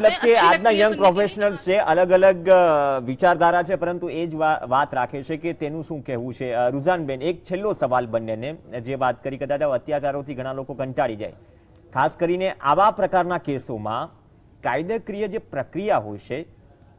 મતલબ કે આજના યંગ પ્રોફેશનલ્સ છે અલગ અલગ વિચારધારા છે પરંતુ એ જ વાત રાખે છે કે તેનું શું કહેવું છે. રૂઝાનબેન એક છેલ્લો સવાલ બંનેને જે વાત કરી કદાચ અત્યાચારોથી ઘણા લોકો કંટાળી જાય. ખાસ કરીને આવા પ્રકારના કેસોમાં કાયદાકીય જે પ્રક્રિયા હોય છે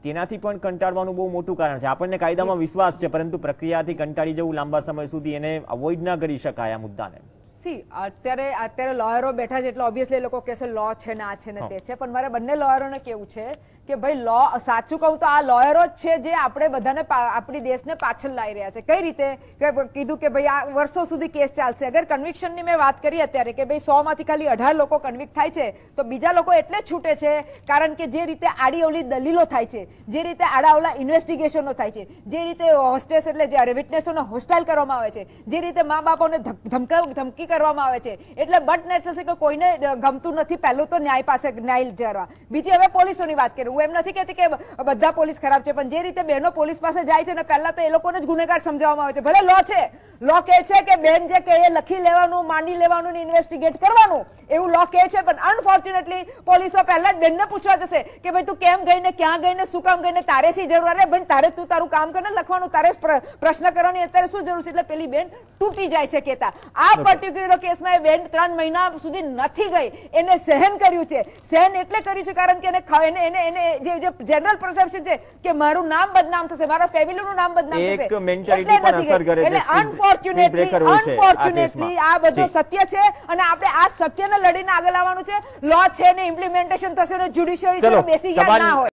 તેનાથી પણ કંટાળવાનું બહુ મોટું કારણ છે. આપણને કાયદામાં વિશ્વાસ છે પરંતુ પ્રક્રિયાથી કંટાળી જવું લાંબા સમય સુધી એને અવોઇડ ના કરી શકાય આ મુદ્દાને. સી અત્યારે અત્યારે લોયરો બેઠા છે એટલે ઓબ્વિયસલી એ લોકો કહેશે લો છે ને આ છે ને તે છે. પણ મારે બંને લોયરોને કેવું છે કે ભાઈ લો સાચું કહું તો આ લોયરો જ છે જે આપણે બધાને આપણી દેશને પાછળ લાવી રહ્યા છે. કઈ રીતે? કે કીધું કે ભાઈ આ વર્ષો સુધી કેસ ચાલશે. અગર કન્વિક્શનની મેં વાત કરી અત્યારે કે ભાઈ સો માંથી ખાલી અઢાર લોકો કન્વિક્ટ થાય છે તો બીજા લોકો એટલે જ છૂટે છે કારણ કે જે રીતે આડી અવળી દલીલો થાય છે જે રીતે આડાઅવળા ઇન્વેસ્ટિગેશનો થાય છે જે રીતે હોસ્ટેસ એટલે જ્યારે વિટનેસોને હોસ્ટાઇલ કરવામાં આવે છે જે રીતે મા બાપોને ધમ- ધમકા ધમકી કરવામાં આવે છે. એટલે બટ નેચરલ છે કે કોઈને ગમતું નથી. પહેલું તો ન્યાય પાસે ન્યાય જરવા બીજી હવે પોલીસોની વાત કરીએ હું એમ નથી કહેતી કે બધા પોલીસ ખરાબ છે પણ જે રીતે બહેનો પોલીસ પાસે જાય છે ને પહેલા તો એ લોકોને જ ગુનેગાર સમજાવવામાં આવે છે. ભલે લો છે. લો કહે છે કે બેન જે કહે એ લખી લેવાનું માની લેવાનું ને ઇન્વેસ્ટિગેટ કરવાનું. એવું લો કહે છે પણ અનફોર્ચ્યુનેટલી પોલીસો પહેલા જ બેનને પૂછવા જશે કે ભાઈ તું કેમ ગઈ ને ક્યાં ગઈને શું કામ ગઈને તારે શી જરૂર? અરે ભાઈ તારે તું તારું કામ કરીને લખવાનું. તારે પ્રશ્ન કરવાની અત્યારે શું જરૂર છે? એટલે પેલી બેન તૂટી જાય છે કેતા આ પર્ટિક્યુલર કેસમાં એ બેન ત્રણ મહિના સુધી નથી ગઈ. એને સહન કર્યું છે. સહન એટલે કર્યું છે કારણ કે એને એને એને એને જે જે જનરલ પરસેપ્શન છે કે મારું નામ બદનામ થશે મારા ફેમિલીનું નામ બદનામ થશે. એક એટલે પણ અસર કરે છે. એટલે અનફોર્ચ્યુનેટલી અનફોર્ચ્યુનેટલી આ બધું સત્ય છે અને આપણે આ સત્યને લડીને આગળ આવવાનું છે. લો છે ને ઇમ્પ્લિમેન્ટેશન થશે ને જ્યુડિશિયરી છે બેસી ગયા ના હોય.